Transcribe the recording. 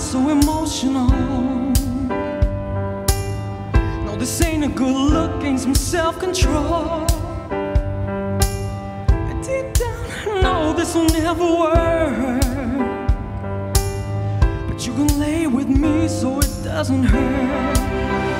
so emotional? No, this ain't a good look, ain't some self control. Deep down, I know this will never work. But you can lay with me so it doesn't hurt.